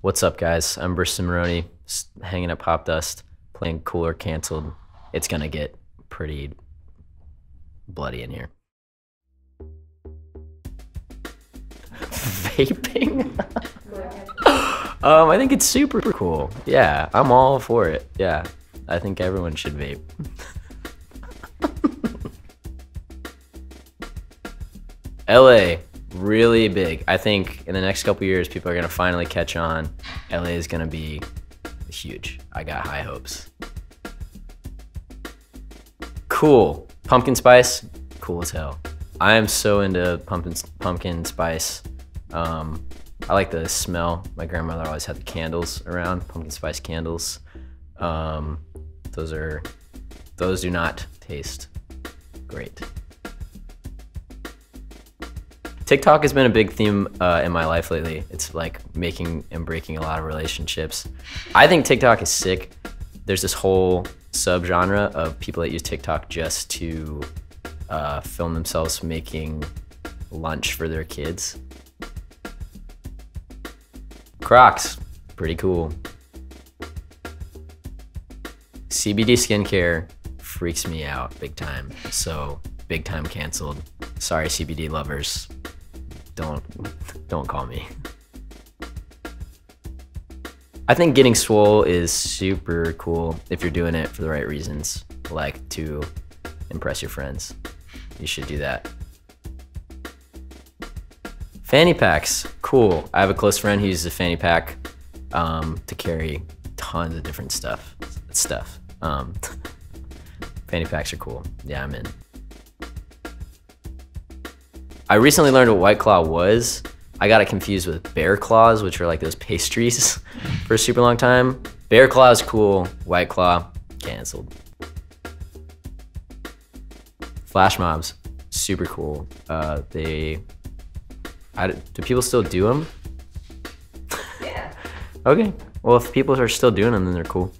What's up, guys? I'm Briston hanging at Popdust, playing Cool or Canceled. It's gonna get pretty bloody in here. Vaping? um, I think it's super cool. Yeah, I'm all for it. Yeah, I think everyone should vape. LA, really big. I think in the next couple years, people are gonna finally catch on. LA is gonna be huge. I got high hopes. Cool. Pumpkin spice, cool as hell. I am so into pumpkin pumpkin spice. Um, I like the smell. My grandmother always had the candles around, pumpkin spice candles. Um, those are, those do not taste great. TikTok has been a big theme uh, in my life lately. It's like making and breaking a lot of relationships. I think TikTok is sick. There's this whole subgenre of people that use TikTok just to uh, film themselves making lunch for their kids. Crocs, pretty cool. CBD skincare freaks me out big time. So big time canceled. Sorry, CBD lovers. Don't don't call me. I think getting swole is super cool if you're doing it for the right reasons, like to impress your friends. You should do that. Fanny packs, cool. I have a close friend who uses a fanny pack um, to carry tons of different stuff. Stuff. Um, fanny packs are cool. Yeah, I'm in. I recently learned what White Claw was. I got it confused with Bear Claws, which are like those pastries for a super long time. Bear Claw is cool. White Claw, canceled. Flash mobs, super cool. Uh, they, I, do people still do them? Yeah. Okay. Well, if people are still doing them, then they're cool.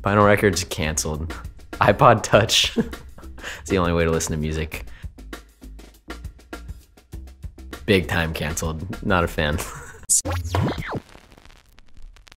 Vinyl records canceled. iPod Touch. It's the only way to listen to music. Big time canceled. Not a fan.